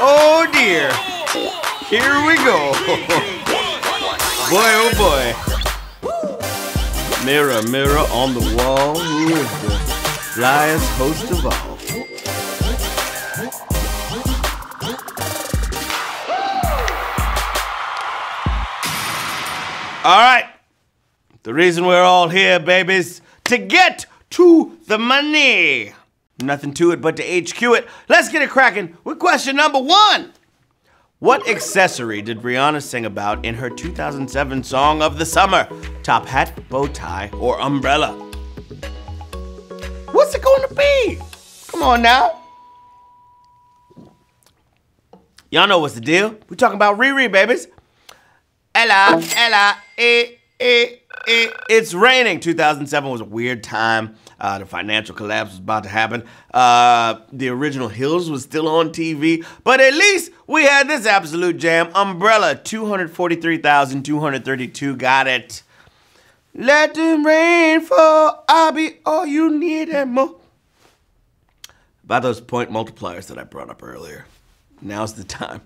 oh dear. Here we go. boy, oh boy. Mirror, mirror on the wall, who is the flyest host of all? All right. The reason we're all here, babies, to get to the money. Nothing to it but to HQ it. Let's get it cracking with question number one. What accessory did Rihanna sing about in her 2007 song of the summer? Top hat, bow tie, or umbrella? What's it going to be? Come on now. Y'all know what's the deal. We're talking about Riri, babies. Ella, Ella, eh, eh, It's raining. 2007 was a weird time. Uh, the financial collapse was about to happen. Uh, the original Hills was still on TV, but at least we had this absolute jam. Umbrella, 243,232. Got it. Let the rain fall. I'll be all you need and more. About those point multipliers that I brought up earlier. Now's the time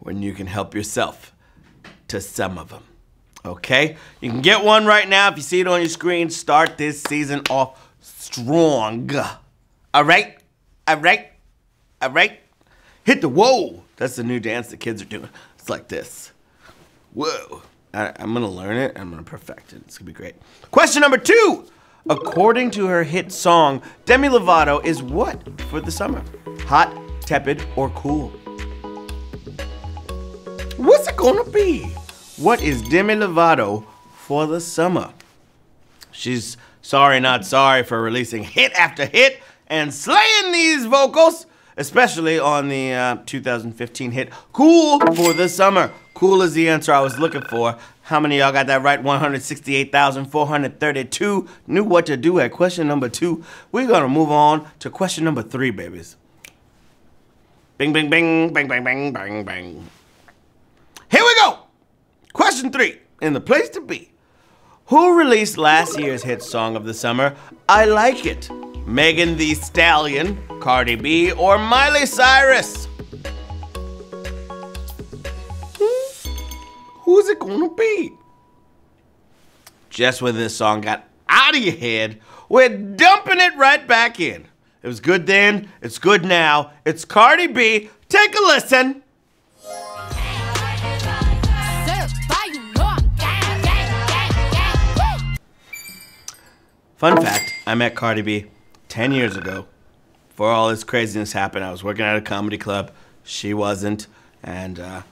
when you can help yourself to some of them. Okay? You can get one right now if you see it on your screen. Start this season off strong. All right? All right? All right? Hit the whoa. That's the new dance the kids are doing. It's like this. Whoa. I, am to learn it. I'm to perfect it. It's to be great. Question number two. According to her hit song, Demi Lovato is what for the summer? Hot, tepid, or cool? What's it gonna be? What is Demi Lovato for the summer? She's sorry not sorry for releasing hit after hit and slaying these vocals, especially on the uh, 2015 hit Cool for the Summer. Cool is the answer I was looking for. How many y'all got that right? 168,432 knew what to do at question number two. We're gonna move on to question number three, babies. Bing, bing, bing, bing, bing, bing, bing, bing. Question three, in the place to be. Who released last year's hit song of the summer, I Like It? Megan Thee Stallion, Cardi B, or Miley Cyrus? Who's it gonna be? Just when this song got out of your head, we're dumping it right back in. It was good then, it's good now. It's Cardi B. Take a listen. Fun fact, I met Cardi B 10 years ago. Before all this craziness happened, I was working at a comedy club. She wasn't. And uh,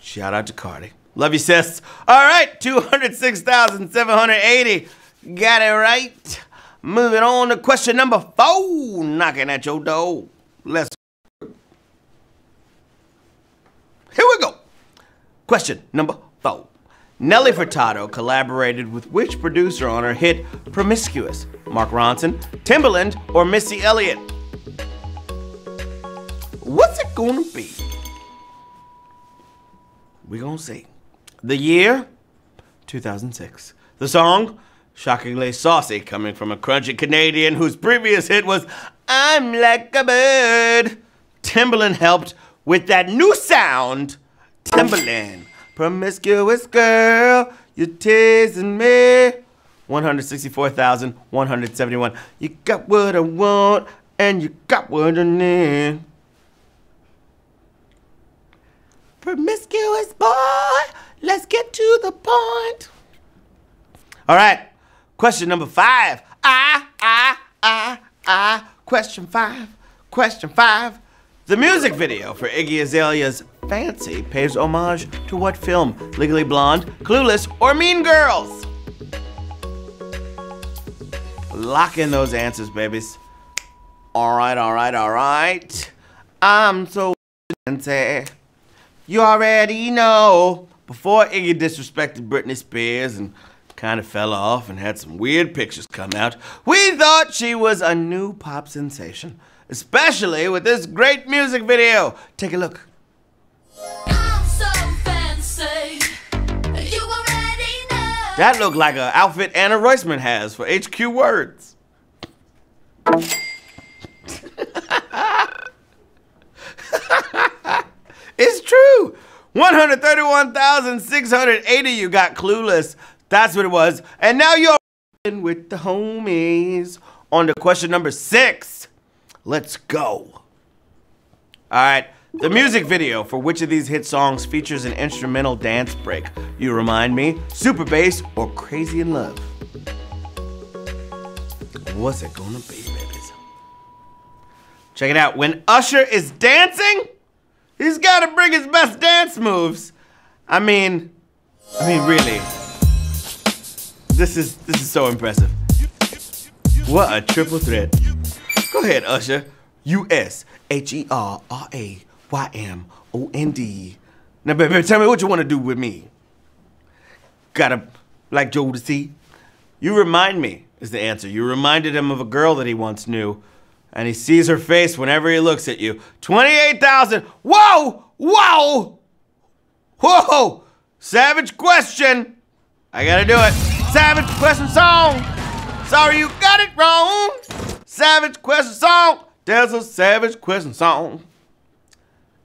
shout out to Cardi. Love you, sis. All right, 206,780. Got it right. Moving on to question number four. Knocking at your door. Let's. Here we go. Question number four. Nelly Furtado collaborated with which producer on her hit Promiscuous? Mark Ronson, Timbaland, or Missy Elliott? What's it gonna be? We gonna see. The year? 2006. The song? Shockingly saucy, coming from a crunchy Canadian whose previous hit was I'm Like a Bird. Timbaland helped with that new sound, Timbaland. Promiscuous girl, you're teasing me. 164,171. You got what I want, and you got what I need. Promiscuous boy, let's get to the point. All right, question number five. Ah, ah, ah, ah. Question five. Question five. The music video for Iggy Azalea's Fancy pays homage to what film? Legally Blonde, Clueless, or Mean Girls? Lock in those answers, babies. All right, all right, all right. I'm so fancy. You already know. Before Iggy disrespected Britney Spears and kind of fell off and had some weird pictures come out, we thought she was a new pop sensation especially with this great music video. Take a look. That looked like an outfit Anna Roisman has for HQ Words. it's true. 131,680 you got clueless. That's what it was. And now you're with the homies on to question number six. Let's go. All right. The music video for which of these hit songs features an instrumental dance break? You remind me, Super Bass or Crazy in Love? What's it gonna be, babies? Check it out. When Usher is dancing, he's gotta bring his best dance moves. I mean, I mean, really. This is this is so impressive. What a triple threat. Go ahead, Usher. U S H E R R A Y M O N D. Now, baby, tell me what you want to do with me. Gotta like Jodeci. You remind me, is the answer. You reminded him of a girl that he once knew, and he sees her face whenever he looks at you. 28,000. Whoa! Whoa! Whoa! Savage question. I gotta do it. Savage question song. Sorry you got it wrong. Savage question song. There's a savage question song.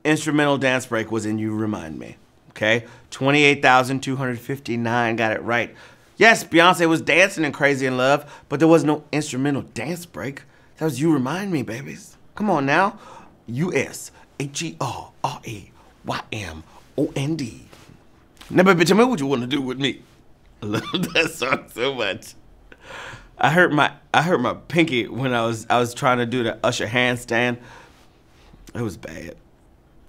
Instrumental dance break was in You Remind Me. Okay? 28,259 got it right. Yes, Beyonce was dancing in Crazy in Love, but there was no instrumental dance break. That was You Remind Me, babies. Come on now. U S H E R R A Y M O N D. Now, baby, tell me what you want to do with me. I love that song so much. I hurt my I hurt my pinky when I was I was trying to do the Usher handstand. It was bad.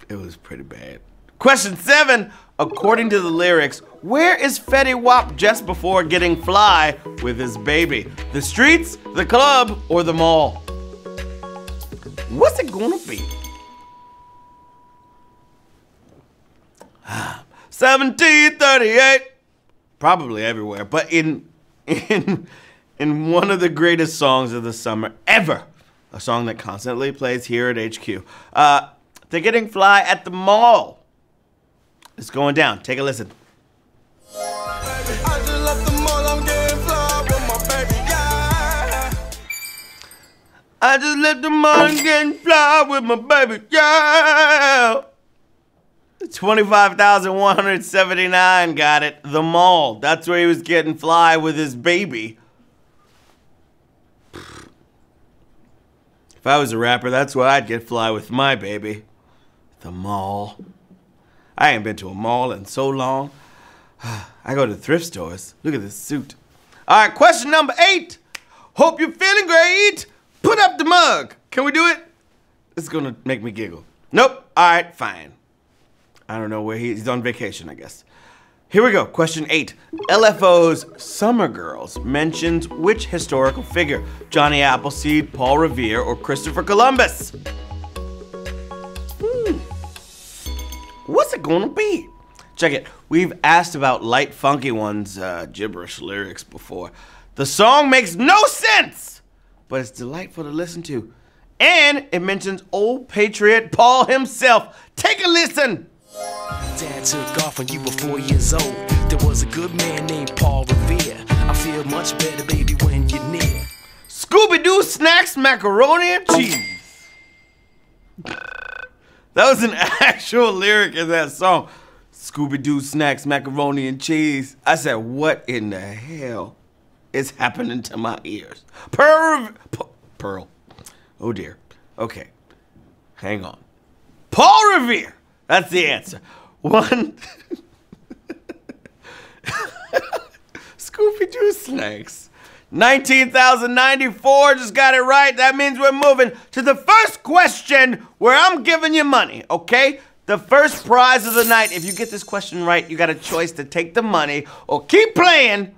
It was pretty bad. Question seven. According to the lyrics, where is Fetty Wap just before getting fly with his baby? The streets, the club, or the mall? What's it gonna be? 1738. Probably everywhere, but in in in one of the greatest songs of the summer ever, a song that constantly plays here at HQ. Uh, they're getting fly at the mall. It's going down. Take a listen. I just left the mall and getting fly with my baby, yeah. 25,179 got it. The mall. That's where he was getting fly with his baby. If I was a rapper, that's where I'd get fly with my baby. The mall. I ain't been to a mall in so long. I go to thrift stores. Look at this suit. All right, question number eight. Hope you're feeling great. Put up the mug. Can we do it? It's gonna make me giggle. Nope. All right, fine. I don't know where he, he's on vacation, I guess. Here we go. Question eight. LFO's Summer Girls mentions which historical figure? Johnny Appleseed, Paul Revere, or Christopher Columbus? Hmm. What's it gonna be? Check it. We've asked about Lyte Funky Ones' uh, gibberish lyrics before. The song makes no sense, but it's delightful to listen to. And it mentions old patriot Paul himself. Take a listen. Dad took off when you were four years old. There was a good man named Paul Revere. I feel much better, baby, when you're near. Scooby Doo snacks macaroni and cheese. That was an actual lyric in that song. Scooby Doo snacks macaroni and cheese. I said, what in the hell is happening to my ears? Pearl. P- Pearl. Oh dear. Okay. Hang on. Paul Revere. That's the answer. One. Scooby Doo snacks. 19,094 just got it right. That means we're moving to the first question where I'm giving you money, okay? The first prize of the night. If you get this question right, you got a choice to take the money or keep playing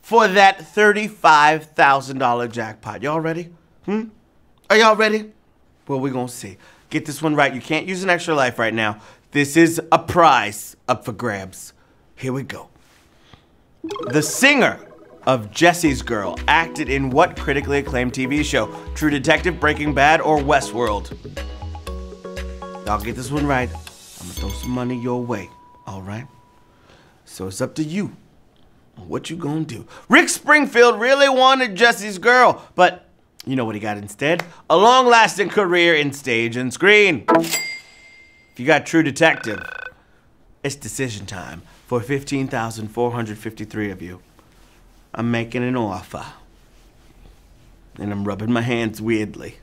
for that $35,000 jackpot. Y'all ready? Hmm? Are y'all ready? Well, we're to see. Get this one right. You can't use an extra life right now. This is a prize up for grabs. Here we go. The singer of Jesse's Girl acted in what critically acclaimed TV show? True Detective, Breaking Bad, or Westworld? Y'all get this one right. I'm gonna throw some money your way, all right? So it's up to you. What you gonna do? Rick Springfield really wanted Jesse's girl, but you know what he got instead? A long lasting career in stage and screen. If you got True Detective, it's decision time for 15,453 of you. I'm making an offer. And I'm rubbing my hands weirdly.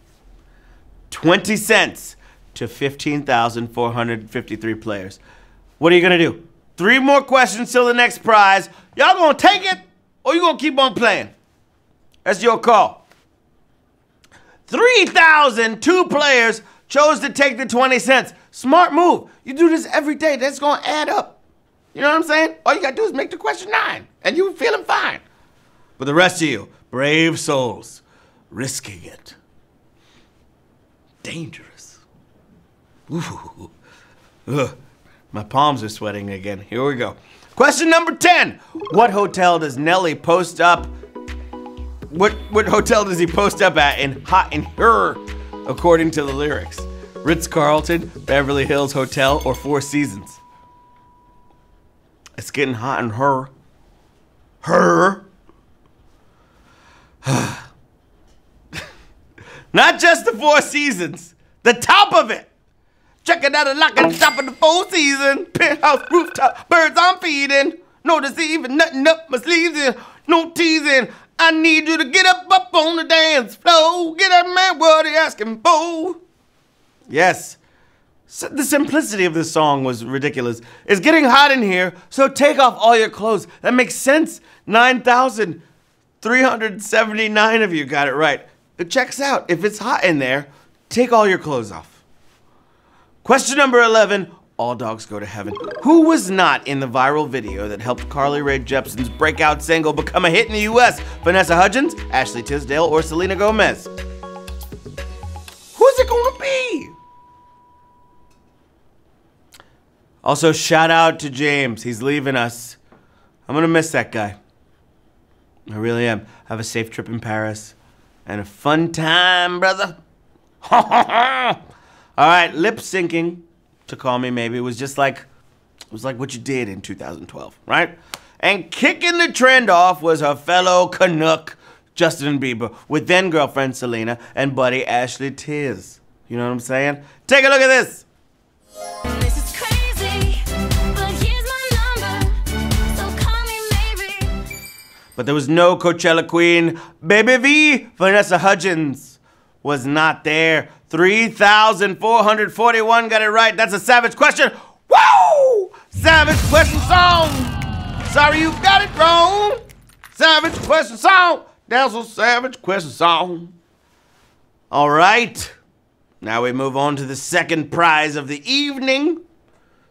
20 cents to 15,453 players. What are you gonna do? Three more questions till the next prize. Y'all gonna take it or you gonna keep on playing? That's your call. 3,002 players chose to take the 20 cents. Smart move. You do this every day. That's gonna add up. You know what I'm saying? All you gotta do is make the question nine, and you're feeling fine. But the rest of you, brave souls, risking it. Dangerous. Ooh. Ugh. My palms are sweating again. Here we go. Question number 10. What hotel does Nelly post up? What what hotel does he post up at in Hot in Herre, according to the lyrics? Ritz Carlton, Beverly Hills Hotel, or Four Seasons? It's getting hot in her. Her. Not just the Four Seasons, the top of it. Check it out, a top of the Four Seasons. Penthouse rooftop, birds I'm feeding. No deceiving, nothing up my sleeves, and no teasing. I need you to get up, up on the dance floor. Get up, man, what are you asking for? Yes. So the simplicity of this song was ridiculous. It's getting hot in here, so take off all your clothes. That makes sense. 9,379 of you got it right. It checks out. If it's hot in there, take all your clothes off. Question number 11 All Dogs Go to Heaven. Who was not in the viral video that helped Carly Rae Jepsen's breakout single become a hit in the US? Vanessa Hudgens, Ashley Tisdale, or Selena Gomez? Who's it gonna be? Also, shout out to James. He's leaving us. I'm gonna miss that guy. I really am. Have a safe trip in Paris and a fun time, brother. All right, lip syncing to call me maybe It was just like it was like what you did in 2012, right? And kicking the trend off was her fellow Canuck Justin Bieber with then girlfriend Selena and buddy Ashley Tiz. You know what I'm saying? Take a look at this. This crazy, but here's my number. So call me maybe. But there was no Coachella Queen. Baby V, Vanessa Hudgens, was not there. 3,441 got it right. That's a savage question. Woo! Savage question song. Sorry you got it wrong. Savage question song. That's a savage question song. All right. Now we move on to the second prize of the evening.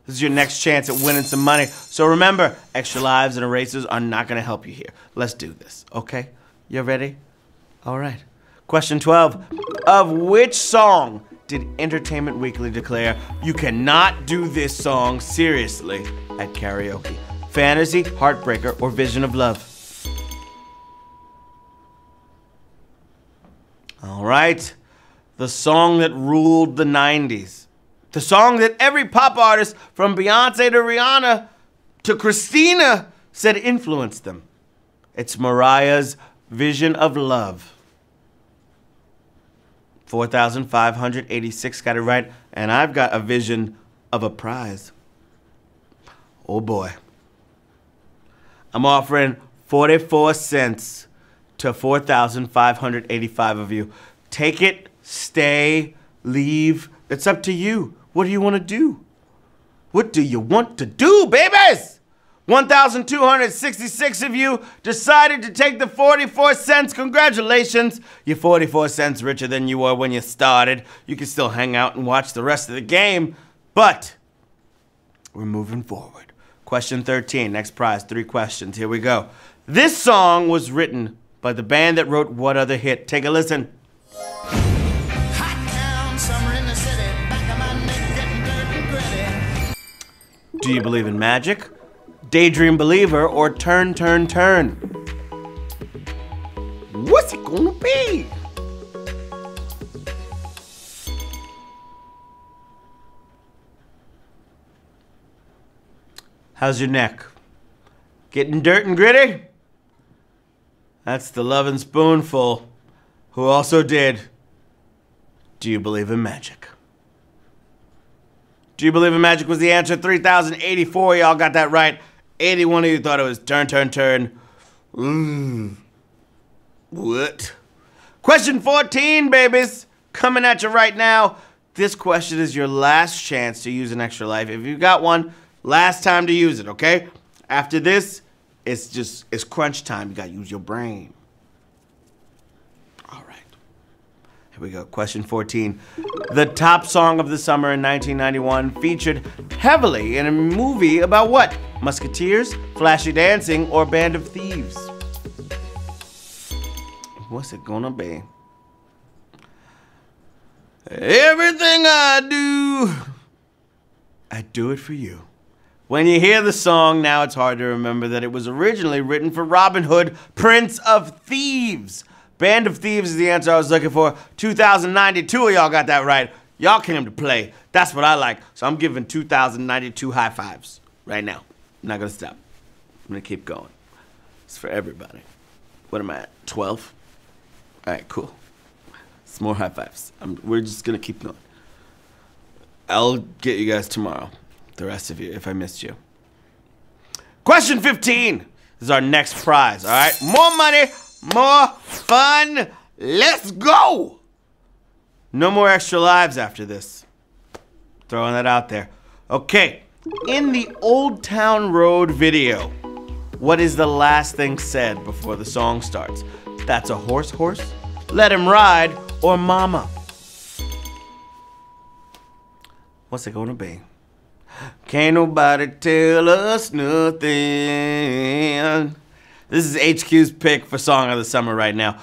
This is your next chance at winning some money. So remember, extra lives and erasers are not going to help you here. Let's do this, okay? You ready? All right. Question 12. Of which song did Entertainment Weekly declare you cannot do this song seriously at karaoke? Fantasy, Heartbreaker, or Vision of Love? All right. The song that ruled the 90s. The song that every pop artist from Beyonce to Rihanna to Christina said influenced them. It's Mariah's Vision of Love. 4,586 got it right, and I've got a vision of a prize. Oh boy. I'm offering 44 cents to 4,585 of you. Take it, stay, leave. It's up to you. What do you want to do? What do you want to do, babies? 1,266 of you decided to take the 44 cents. Congratulations. You're 44 cents richer than you were when you started. You can still hang out and watch the rest of the game, but we're moving forward. Question 13, next prize, three questions. Here we go. This song was written by the band that wrote What Other Hit. Take a listen. Do you believe in magic? Daydream Believer or Turn, Turn, Turn? What's it gonna be? How's your neck? Getting dirt and gritty? That's the Lovin' Spoonful, who also did. Do you believe in magic? Do you believe in magic was the answer? 3,084. Y'all got that right. 81 of you thought it was turn, turn, turn. Mm. What? Question 14, babies. Coming at you right now. This question is your last chance to use an extra life. If you got one, last time to use it, okay? After this, it's just, it's crunch time. You gotta use your brain. All right. Here we go. Question 14. The top song of the summer in 1991 featured heavily in a movie about what? Musketeers, Flashy Dancing, or Band of Thieves? What's it gonna be? Everything I do, I do it for you. When you hear the song, now it's hard to remember that it was originally written for Robin Hood, Prince of Thieves. Band of Thieves is the answer I was looking for. 2092 of y'all got that right. Y'all came to play. That's what I like. So I'm giving 2092 high fives right now. I'm not gonna stop. I'm gonna keep going. It's for everybody. What am I at? 12? All right, cool. It's more high fives. I'm, we're just gonna keep going. I'll get you guys tomorrow. The rest of you, if I missed you. Question 15 is our next prize, all right? More money, more fun. Let's go. No more extra lives after this. Throwing that out there. Okay, in the Old Town Road video, what is the last thing said before the song starts? That's a horse, horse. Let him ride, or mama. What's it gonna be? Can't nobody tell us nothing. This is HQ's pick for Song of the Summer right now.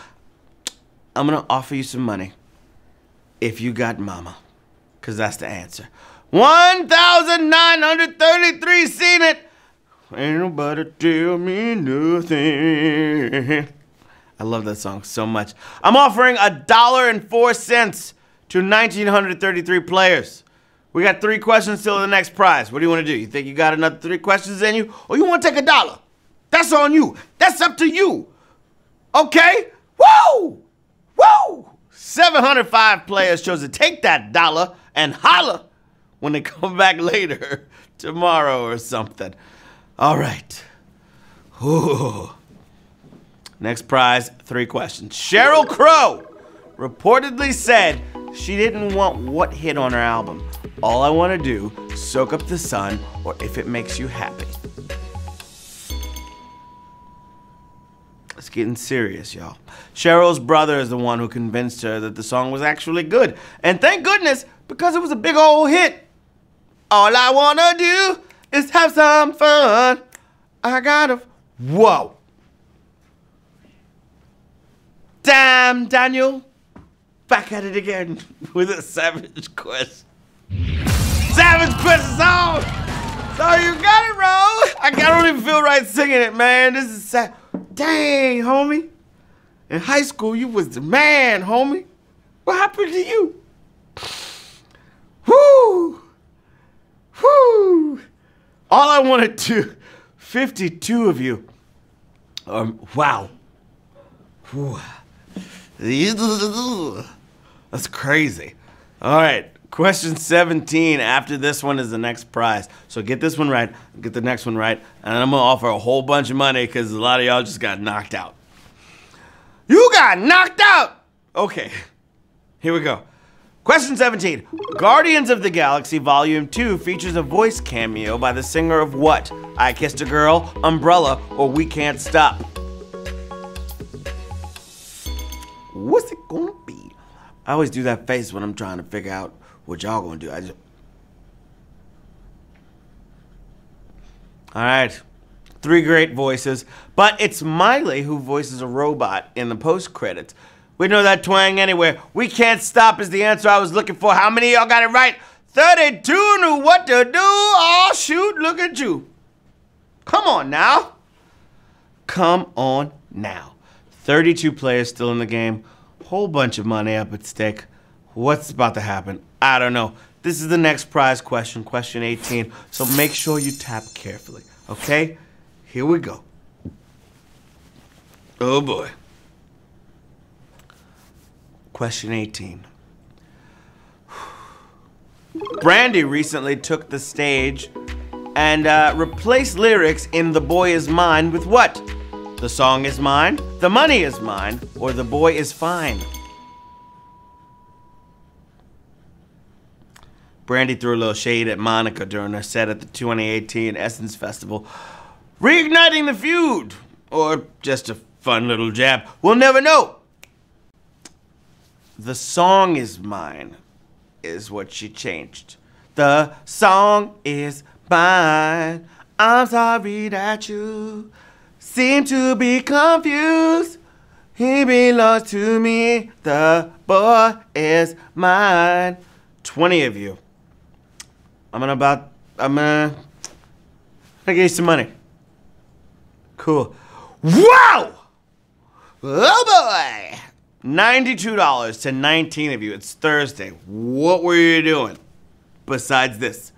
I'm gonna offer you some money if you got mama, because that's the answer. 1,933 seen it. Ain't nobody tell me nothing. I love that song so much. I'm offering a dollar and four cents to 1,933 players. We got three questions till the next prize. What do you want to do? You think you got another three questions in you? Or you want to take a dollar? That's on you. That's up to you. Okay? Woo! Woo! 705 players chose to take that dollar and holla when they come back later, tomorrow or something. All right. Ooh. Next prize, three questions. Sheryl Crow reportedly said she didn't want what hit on her album. All I want to do, soak up the sun, or if it makes you happy. It's getting serious, y'all. Sheryl's brother is the one who convinced her that the song was actually good. And thank goodness, because it was a big old hit. All I wanna do is have some fun. I gotta. Whoa. Damn, Daniel. Back at it again with a Savage Quest. Savage Quest is on! So you got it wrong. I, I don't even feel right singing it, man. This is sad. Dang, homie. In high school, you was the man, homie. What happened to you? Whoo! Whoo! All I wanted to, 52 of you. Um, wow. Whew. That's crazy. All right, question 17. After this one is the next prize. So get this one right, get the next one right, and I'm gonna offer a whole bunch of money because a lot of y'all just got knocked out. You got knocked out! Okay, here we go. Question 17. Guardians of the Galaxy Volume 2 features a voice cameo by the singer of what? I Kissed a Girl, Umbrella, or We Can't Stop? What's it gonna be? I always do that face when I'm trying to figure out what y'all gonna do. I just. All right. Three great voices, but it's Miley who voices a robot in the post credits. We know that twang anywhere. We can't stop is the answer I was looking for. How many y'all got it right? 32 knew what to do. Oh, shoot, look at you. Come on now. Come on now. 32 players still in the game. Whole bunch of money up at stake. What's about to happen? I don't know. This is the next prize question, question 18. So make sure you tap carefully, okay? Here we go. Oh boy. Question 18. Brandy recently took the stage and uh, replaced lyrics in The Boy Is Mine with what? The song is mine, the money is mine, or the boy is fine. Brandy threw a little shade at Monica during her set at the 2018 Essence Festival, reigniting the feud, or just a fun little jab. We'll never know. The song is mine, is what she changed. The song is mine. I'm sorry that you seem to be confused. He belongs to me. The boy is mine. 20 of you. I'm gonna about, I'm uh, gonna, I'm gonna give you some money. Cool. Wow! Oh boy! $92 to 19 of you. It's Thursday. What were you doing besides this?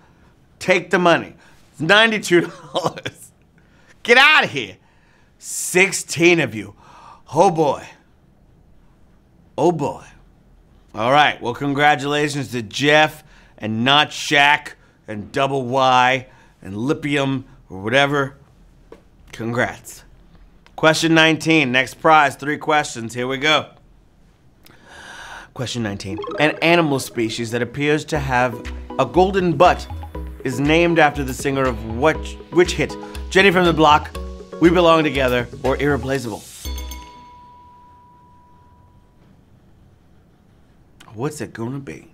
Take the money. It's $92. Get out of here. 16 of you. Oh boy. Oh boy. All right. Well, congratulations to Jeff and Not Shaq and Double Y and Lipium or whatever. Congrats. Question 19. Next prize. Three questions. Here we go. Question 19. An animal species that appears to have a golden butt is named after the singer of what which hit? Jenny from the Block, We Belong Together, or Irreplaceable? What's it gonna be?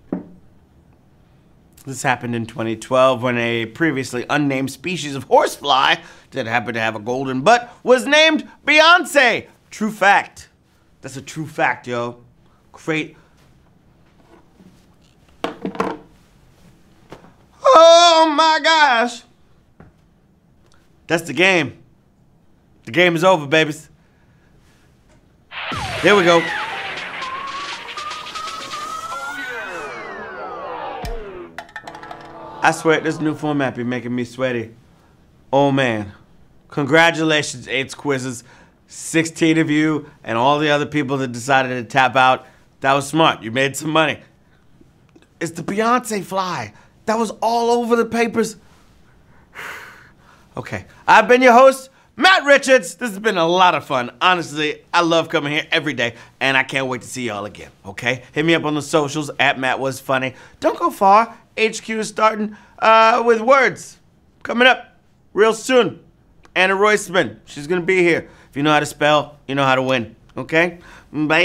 This happened in 2012 when a previously unnamed species of horsefly that happened to have a golden butt was named Beyonce. True fact. That's a true fact, yo. Great. Oh my gosh. That's the game. The game is over, babies. There we go. I swear, this new format be making me sweaty. Oh man. Congratulations, AIDS quizzes. 16 of you and all the other people that decided to tap out. That was smart. You made some money. It's the Beyonce fly. That was all over the papers. Okay. I've been your host, Matt Richards. This has been a lot of fun. Honestly, I love coming here every day, and I can't wait to see y'all again. Okay? Hit me up on the socials at Matt Was Funny. Don't go far. HQ is starting uh, with words. Coming up real soon. Anna Roisman. She's gonna be here. If you know how to spell, you know how to win. Okay? Bye.